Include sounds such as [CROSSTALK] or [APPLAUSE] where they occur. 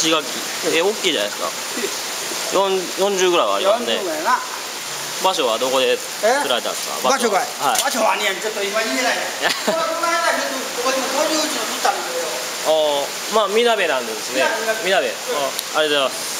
石垣。え大きいじゃないですか。40ぐらいはありますね。場所はどこで釣られたんですか？場所が、はい、場所はねちょっと今言えない [LAUGHS] この間ちょっとここに50うちの釣ったんですよあまあみなべなんですね。みなべ。あありがとうございます。